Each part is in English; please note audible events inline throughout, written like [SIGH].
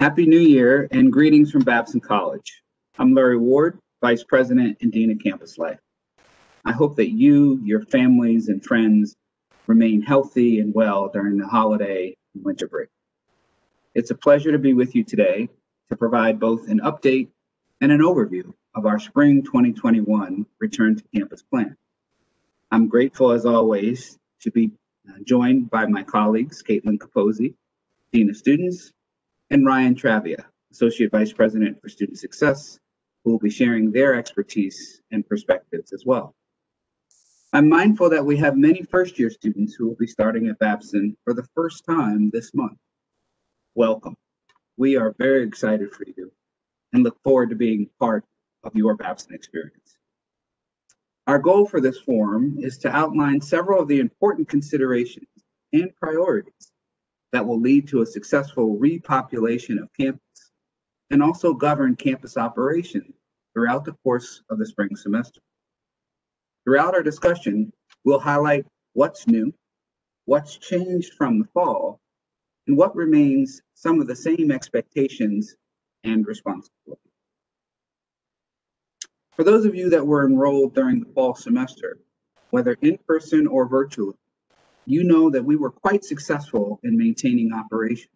Happy New Year and greetings from Babson College. I'm Larry Ward, Vice President and Dean of Campus Life. I hope that you, your families, and friends remain healthy and well during the holiday and winter break. It's a pleasure to be with you today to provide both an update and an overview of our spring 2021 return to campus plan. I'm grateful as always to be uh, joined by my colleagues, Caitlin Capozzi, Dean of Students, and Ryan Travia, Associate Vice President for Student Success, who will be sharing their expertise and perspectives as well. I'm mindful that we have many first year students who will be starting at Babson for the first time this month. Welcome. We are very excited for you and look forward to being part of your Babson experience. Our goal for this forum is to outline several of the important considerations and priorities that will lead to a successful repopulation of campus and also govern campus operation throughout the course of the spring semester. Throughout our discussion, we'll highlight what's new, what's changed from the fall, and what remains some of the same expectations and responsibilities. For those of you that were enrolled during the fall semester, whether in person or virtually, you know that we were quite successful in maintaining operations,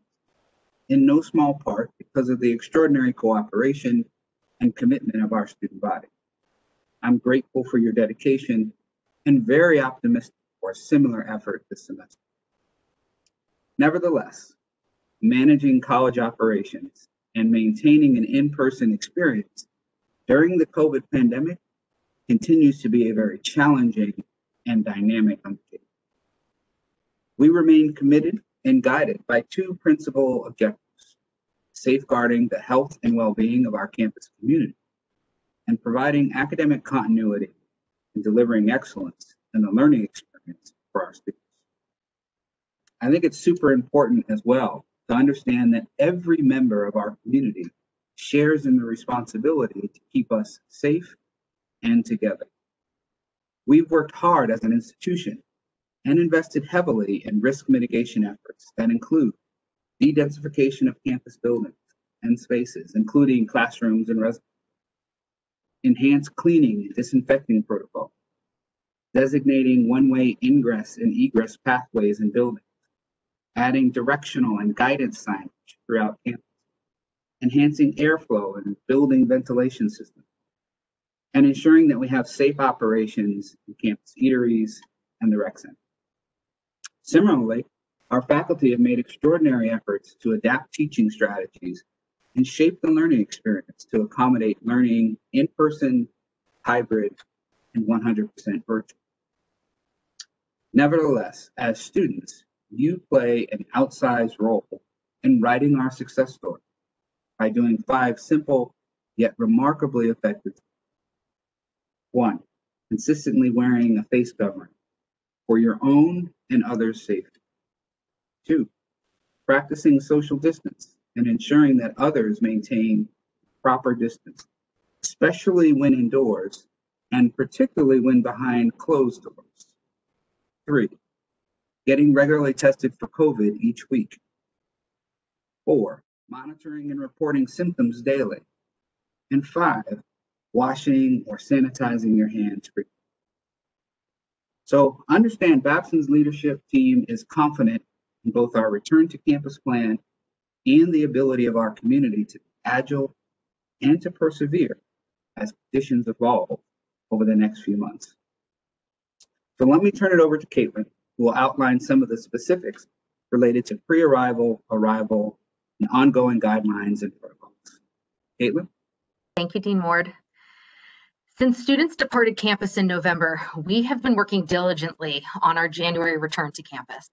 in no small part because of the extraordinary cooperation and commitment of our student body. I'm grateful for your dedication and very optimistic for a similar effort this semester. Nevertheless, managing college operations and maintaining an in-person experience during the COVID pandemic continues to be a very challenging and dynamic undertaking. We remain committed and guided by two principal objectives, safeguarding the health and well-being of our campus community and providing academic continuity and delivering excellence in the learning experience for our students. I think it's super important as well to understand that every member of our community shares in the responsibility to keep us safe and together. We've worked hard as an institution and invested heavily in risk mitigation efforts that include de-densification of campus buildings and spaces, including classrooms and residence, enhanced cleaning and disinfecting protocol, designating one-way ingress and egress pathways in buildings, adding directional and guidance signage throughout campus, enhancing airflow and building ventilation systems, and ensuring that we have safe operations in campus eateries and the rec center. Similarly, our faculty have made extraordinary efforts to adapt teaching strategies and shape the learning experience to accommodate learning in person, hybrid, and 100% virtual. Nevertheless, as students, you play an outsized role in writing our success story by doing five simple yet remarkably effective. One, consistently wearing a face covering for your own and others' safety. Two, practicing social distance and ensuring that others maintain proper distance, especially when indoors and particularly when behind closed doors. Three, getting regularly tested for COVID each week. Four, monitoring and reporting symptoms daily. And five, washing or sanitizing your hands frequently. So understand Babson's leadership team is confident in both our return to campus plan and the ability of our community to be agile and to persevere as conditions evolve over the next few months. So let me turn it over to Caitlin, who will outline some of the specifics related to pre-arrival, arrival, and ongoing guidelines and protocols. Caitlin? Thank you, Dean Ward. Since students departed campus in November, we have been working diligently on our January return to campus.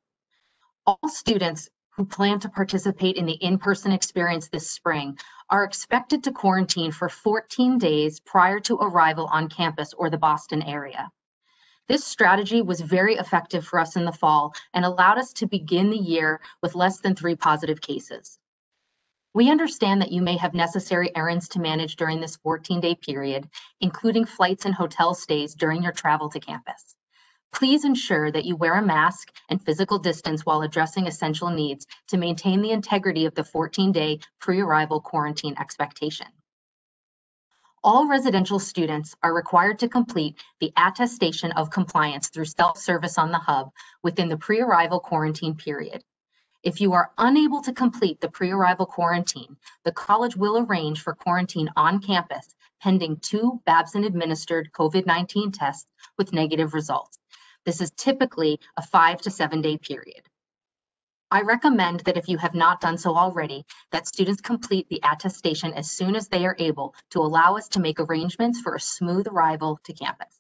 All students who plan to participate in the in-person experience this spring are expected to quarantine for 14 days prior to arrival on campus or the Boston area. This strategy was very effective for us in the fall and allowed us to begin the year with less than three positive cases. We understand that you may have necessary errands to manage during this 14 day period, including flights and hotel stays during your travel to campus. Please ensure that you wear a mask and physical distance while addressing essential needs to maintain the integrity of the 14-day pre-arrival quarantine expectation. All residential students are required to complete the attestation of compliance through self-service on the hub within the pre-arrival quarantine period. If you are unable to complete the pre-arrival quarantine, the college will arrange for quarantine on campus pending two Babson administered COVID-19 tests with negative results. This is typically a five to seven day period. I recommend that if you have not done so already, that students complete the attestation as soon as they are able to allow us to make arrangements for a smooth arrival to campus.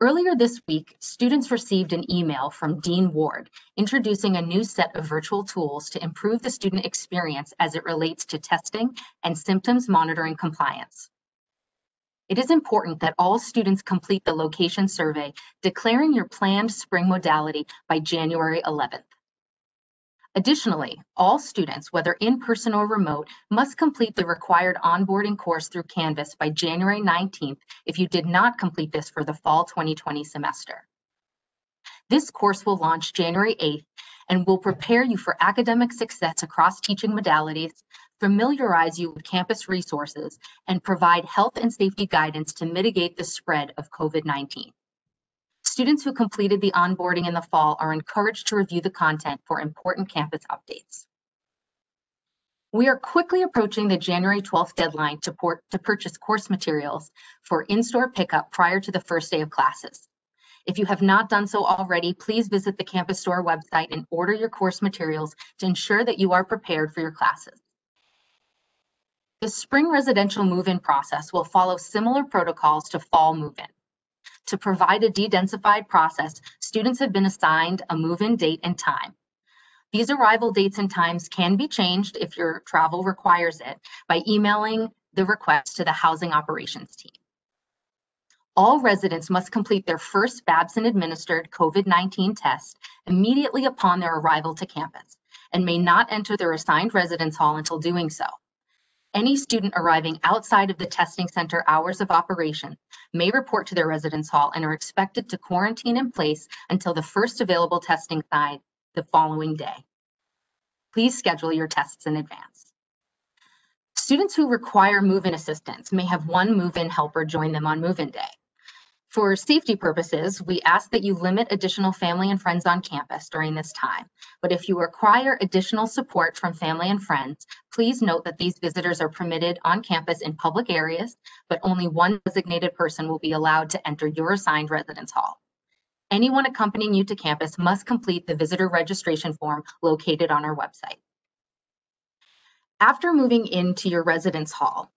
Earlier this week, students received an email from Dean Ward introducing a new set of virtual tools to improve the student experience as it relates to testing and symptoms monitoring compliance. It is important that all students complete the location survey declaring your planned spring modality by January 11th. Additionally, all students, whether in person or remote, must complete the required onboarding course through Canvas by January 19th if you did not complete this for the fall 2020 semester. This course will launch January 8th and will prepare you for academic success across teaching modalities, familiarize you with campus resources, and provide health and safety guidance to mitigate the spread of COVID-19. Students who completed the onboarding in the fall are encouraged to review the content for important campus updates. We are quickly approaching the January 12th deadline to, to purchase course materials for in-store pickup prior to the first day of classes. If you have not done so already, please visit the campus store website and order your course materials to ensure that you are prepared for your classes. The spring residential move-in process will follow similar protocols to fall move-in. To provide a de-densified process, students have been assigned a move-in date and time. These arrival dates and times can be changed if your travel requires it by emailing the request to the housing operations team. All residents must complete their first Babson administered COVID-19 test immediately upon their arrival to campus and may not enter their assigned residence hall until doing so. Any student arriving outside of the testing center hours of operation may report to their residence hall and are expected to quarantine in place until the first available testing site the following day. Please schedule your tests in advance. Students who require move-in assistance may have one move-in helper join them on move-in day. For safety purposes, we ask that you limit additional family and friends on campus during this time. But if you require additional support from family and friends, please note that these visitors are permitted on campus in public areas, but only one designated person will be allowed to enter your assigned residence hall. Anyone accompanying you to campus must complete the visitor registration form located on our website. After moving into your residence hall,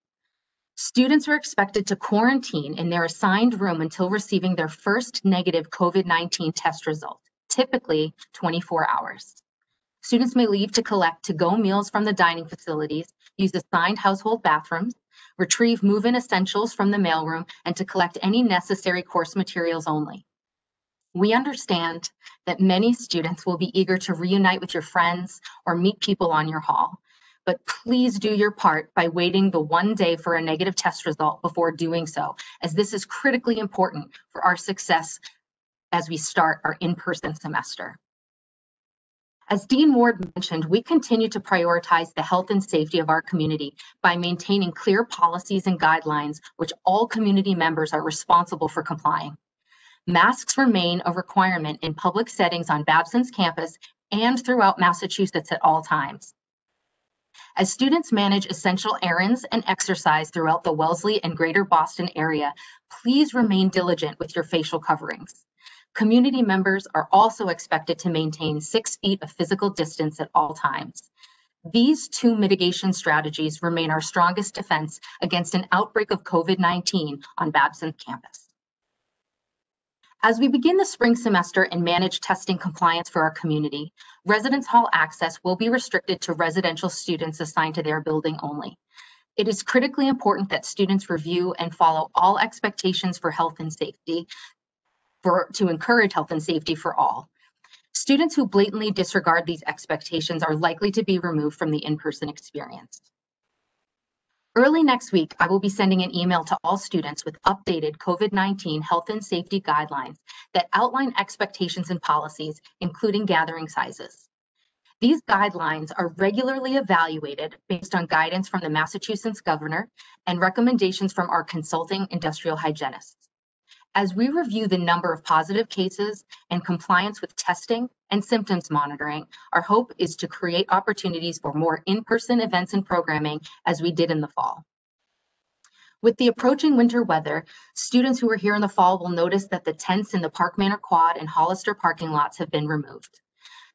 Students are expected to quarantine in their assigned room until receiving their first negative COVID-19 test result, typically 24 hours. Students may leave to collect to-go meals from the dining facilities, use assigned household bathrooms, retrieve move-in essentials from the mailroom, and to collect any necessary course materials only. We understand that many students will be eager to reunite with your friends or meet people on your hall, but please do your part by waiting the one day for a negative test result before doing so, as this is critically important for our success as we start our in-person semester. As Dean Ward mentioned, we continue to prioritize the health and safety of our community by maintaining clear policies and guidelines which all community members are responsible for complying. Masks remain a requirement in public settings on Babson's campus and throughout Massachusetts at all times. As students manage essential errands and exercise throughout the Wellesley and Greater Boston area, please remain diligent with your facial coverings. Community members are also expected to maintain six feet of physical distance at all times. These two mitigation strategies remain our strongest defense against an outbreak of COVID-19 on Babson campus. As we begin the spring semester and manage testing compliance for our community, residence hall access will be restricted to residential students assigned to their building only. It is critically important that students review and follow all expectations for health and safety for, to encourage health and safety for all. Students who blatantly disregard these expectations are likely to be removed from the in-person experience. Early next week, I will be sending an email to all students with updated COVID-19 health and safety guidelines that outline expectations and policies, including gathering sizes. These guidelines are regularly evaluated based on guidance from the Massachusetts governor and recommendations from our consulting industrial hygienists. As we review the number of positive cases and compliance with testing and symptoms monitoring, our hope is to create opportunities for more in-person events and programming as we did in the fall. With the approaching winter weather, students who are here in the fall will notice that the tents in the Park Manor Quad and Hollister parking lots have been removed.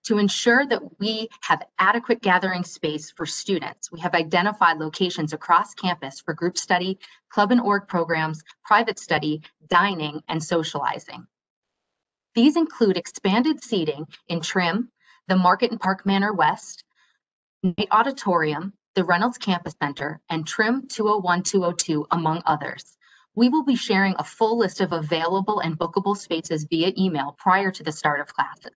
To ensure that we have adequate gathering space for students, we have identified locations across campus for group study, club and org programs, private study, dining, and socializing. These include expanded seating in Trim, the Market and Park Manor West, Knight Auditorium, the Reynolds Campus Center, and Trim 201-202, among others. We will be sharing a full list of available and bookable spaces via email prior to the start of classes.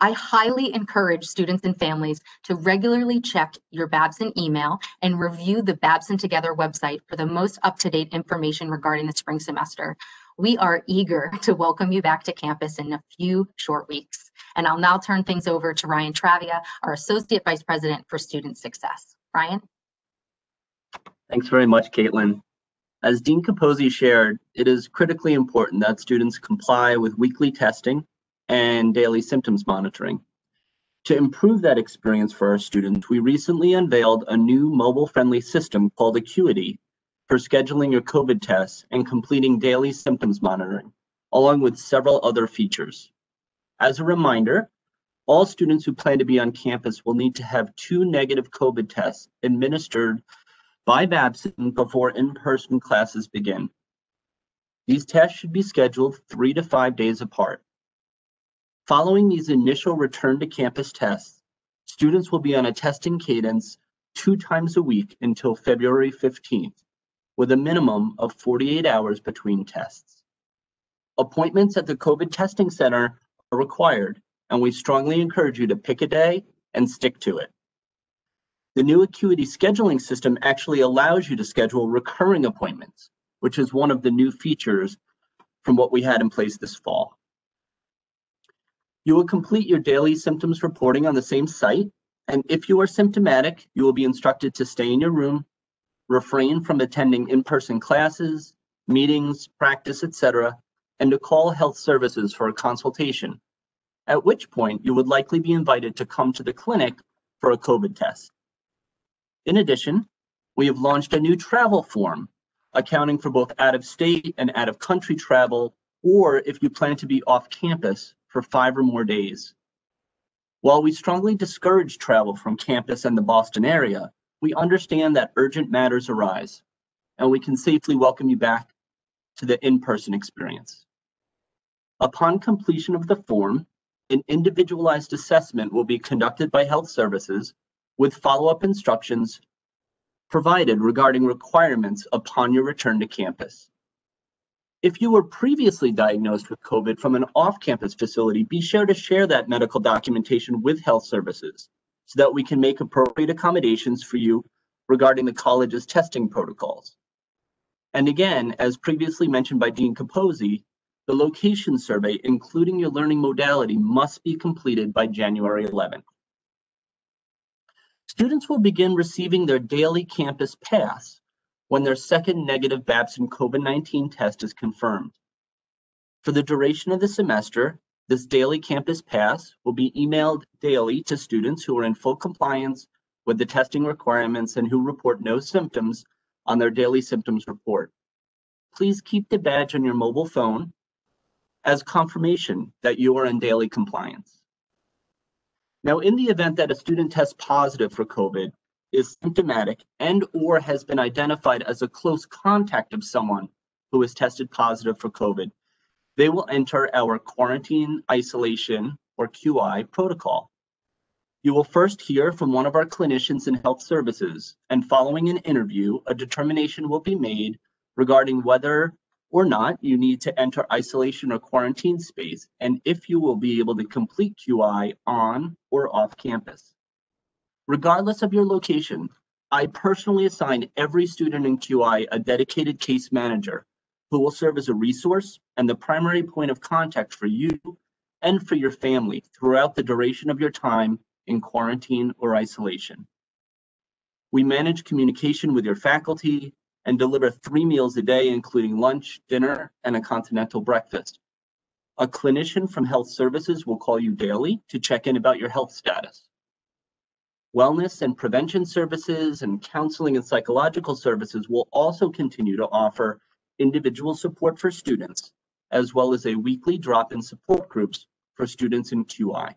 I highly encourage students and families to regularly check your Babson email and review the Babson Together website for the most up-to-date information regarding the spring semester. We are eager [LAUGHS] to welcome you back to campus in a few short weeks. And I'll now turn things over to Ryan Travia, our Associate Vice President for Student Success. Ryan? Thanks very much, Caitlin. As Dean Capozzi shared, it is critically important that students comply with weekly testing and daily symptoms monitoring. To improve that experience for our students, we recently unveiled a new mobile-friendly system called Acuity for scheduling your COVID tests and completing daily symptoms monitoring, along with several other features. As a reminder, all students who plan to be on campus will need to have two negative COVID tests administered by Babson before in-person classes begin. These tests should be scheduled three to five days apart. Following these initial return to campus tests, students will be on a testing cadence two times a week until February 15th, with a minimum of 48 hours between tests. Appointments at the COVID testing center are required, and we strongly encourage you to pick a day and stick to it. The new Acuity scheduling system actually allows you to schedule recurring appointments, which is one of the new features from what we had in place this fall. You will complete your daily symptoms reporting on the same site, and if you are symptomatic, you will be instructed to stay in your room, refrain from attending in-person classes, meetings, practice, etc., and to call health services for a consultation, at which point you would likely be invited to come to the clinic for a COVID test. In addition, we have launched a new travel form accounting for both out-of-state and out-of-country travel, or if you plan to be off campus for five or more days. While we strongly discourage travel from campus and the Boston area, we understand that urgent matters arise, and we can safely welcome you back to the in-person experience. Upon completion of the form, an individualized assessment will be conducted by health services with follow-up instructions provided regarding requirements upon your return to campus. If you were previously diagnosed with COVID from an off-campus facility, be sure to share that medical documentation with health services so that we can make appropriate accommodations for you regarding the college's testing protocols. And again, as previously mentioned by Dean Capozzi, the location survey, including your learning modality, must be completed by January 11th. Students will begin receiving their daily campus pass when their second negative Babson COVID-19 test is confirmed. For the duration of the semester, this daily campus pass will be emailed daily to students who are in full compliance with the testing requirements and who report no symptoms on their daily symptoms report. Please keep the badge on your mobile phone as confirmation that you are in daily compliance. Now, in the event that a student tests positive for COVID, is symptomatic and or has been identified as a close contact of someone who is tested positive for COVID, they will enter our quarantine isolation or QI protocol. You will first hear from one of our clinicians in health services, and following an interview, a determination will be made regarding whether or not you need to enter isolation or quarantine space, and if you will be able to complete QI on or off campus. Regardless of your location, I personally assign every student in QI a dedicated case manager who will serve as a resource and the primary point of contact for you and for your family throughout the duration of your time in quarantine or isolation. We manage communication with your faculty and deliver three meals a day, including lunch, dinner, and a continental breakfast. A clinician from health services will call you daily to check in about your health status. Wellness and prevention services and counseling and psychological services will also continue to offer individual support for students, as well as a weekly drop-in support groups for students in QI.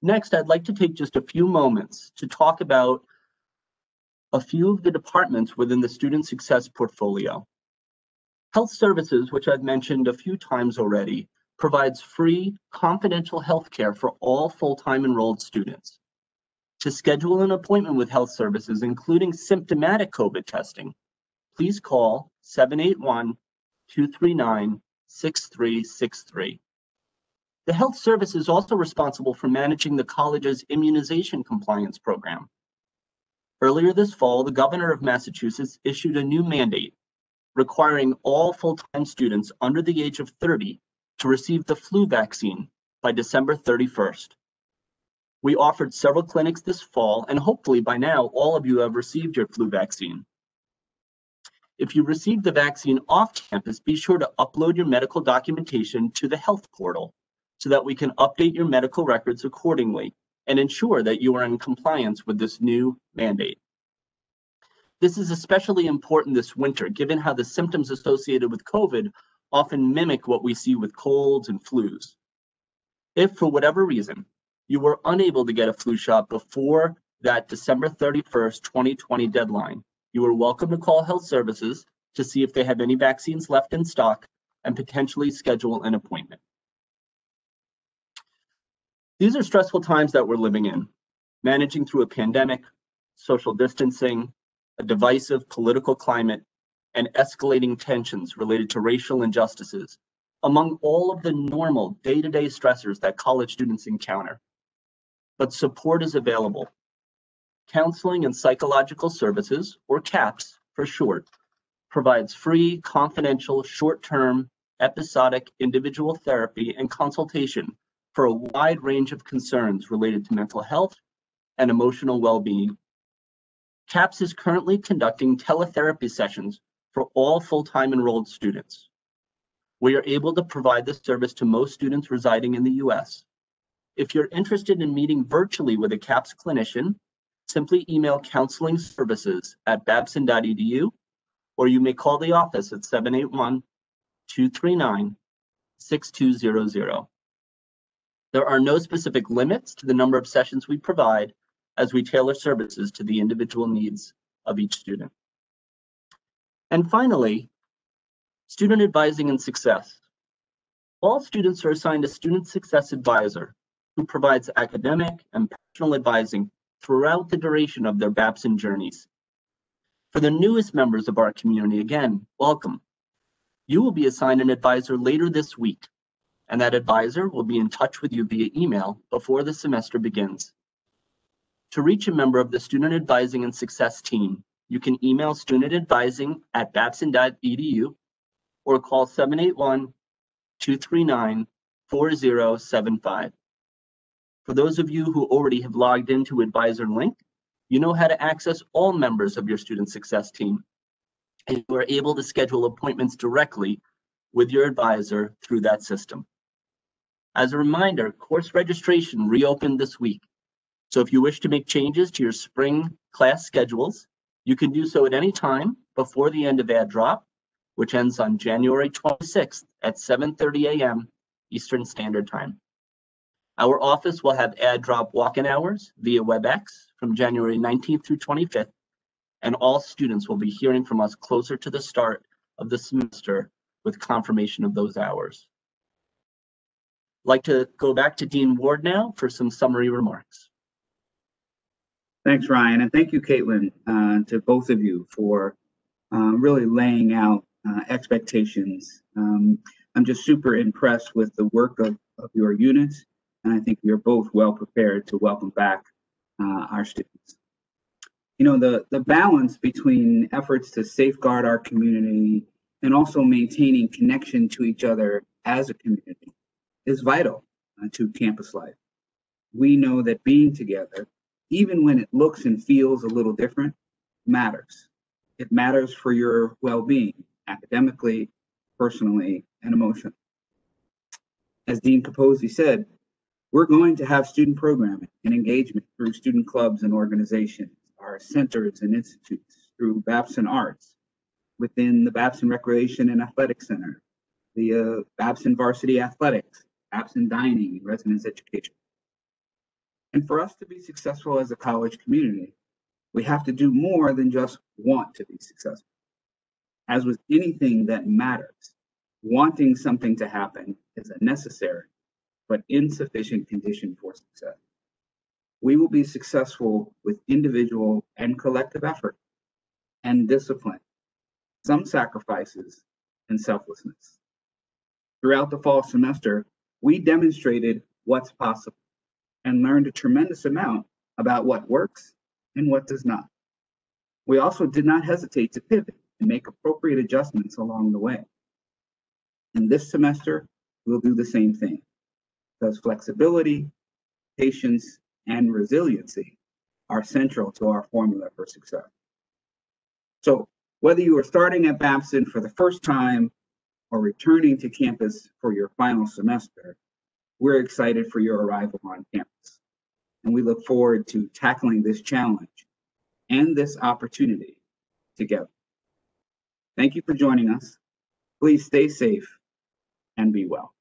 Next, I'd like to take just a few moments to talk about a few of the departments within the Student Success portfolio. Health Services, which I've mentioned a few times already, provides free, confidential health care for all full-time enrolled students. To schedule an appointment with Health Services, including symptomatic COVID testing, please call 781-239-6363. The Health Service is also responsible for managing the college's immunization compliance program. Earlier this fall, the governor of Massachusetts issued a new mandate requiring all full-time students under the age of 30 to receive the flu vaccine by December 31st. We offered several clinics this fall, and hopefully by now all of you have received your flu vaccine. If you received the vaccine off campus, be sure to upload your medical documentation to the health portal so that we can update your medical records accordingly and ensure that you are in compliance with this new mandate. This is especially important this winter, given how the symptoms associated with COVID often mimic what we see with colds and flus. If for whatever reason you were unable to get a flu shot before that December 31st, 2020 deadline, you are welcome to call health services to see if they have any vaccines left in stock and potentially schedule an appointment. These are stressful times that we're living in, managing through a pandemic, social distancing, a divisive political climate, and escalating tensions related to racial injustices, among all of the normal day-to-day stressors that college students encounter. But support is available. Counseling and Psychological Services, or CAPS for short, provides free, confidential, short-term, episodic individual therapy and consultation for a wide range of concerns related to mental health and emotional well-being. CAPS is currently conducting teletherapy sessions for all full-time enrolled students. We are able to provide this service to most students residing in the US. If you're interested in meeting virtually with a CAPS clinician, simply email counseling services at babson.edu, or you may call the office at 781 239 6200. There are no specific limits to the number of sessions we provide as we tailor services to the individual needs of each student. And finally, student advising and success. All students are assigned a student success advisor who provides academic and personal advising throughout the duration of their Babson journeys. For the newest members of our community, again, welcome. You will be assigned an advisor later this week and that advisor will be in touch with you via email before the semester begins. To reach a member of the Student Advising and Success team, you can email studentadvising at babson.edu or call 781-239-4075. For those of you who already have logged into Advisor Link, you know how to access all members of your Student Success team, and you are able to schedule appointments directly with your advisor through that system. As a reminder, course registration reopened this week. So if you wish to make changes to your spring class schedules, you can do so at any time before the end of add drop, which ends on January 26th at 7.30 a.m. Eastern Standard Time. Our office will have add drop walk-in hours via WebEx from January 19th through 25th, and all students will be hearing from us closer to the start of the semester with confirmation of those hours I'd like to go back to Dean Ward now for some summary remarks. Thanks, Ryan, and thank you, Caitlin, uh, to both of you for uh, really laying out uh, expectations. Um, I'm just super impressed with the work of, of your units, and I think you're both well prepared to welcome back uh, our students. you know, the, the balance between efforts to safeguard our community and also maintaining connection to each other as a community is vital uh, to campus life. We know that being together, even when it looks and feels a little different, matters. It matters for your well-being, academically, personally, and emotionally. As Dean Capozzi said, we're going to have student programming and engagement through student clubs and organizations, our centers and institutes, through Babson Arts, within the Babson Recreation and Athletic Center, the uh, Babson Varsity Athletics, Babson Dining, Residence Education. And for us to be successful as a college community, we have to do more than just want to be successful. As with anything that matters, wanting something to happen is a necessary but insufficient condition for success. We will be successful with individual and collective effort and discipline, some sacrifices, and selflessness. Throughout the fall semester, we demonstrated what's possible and learned a tremendous amount about what works and what does not. We also did not hesitate to pivot and make appropriate adjustments along the way. And this semester, we'll do the same thing because flexibility, patience, and resiliency are central to our formula for success. So whether you are starting at Babson for the first time or returning to campus for your final semester, we're excited for your arrival on campus. And we look forward to tackling this challenge and this opportunity together. Thank you for joining us. Please stay safe and be well.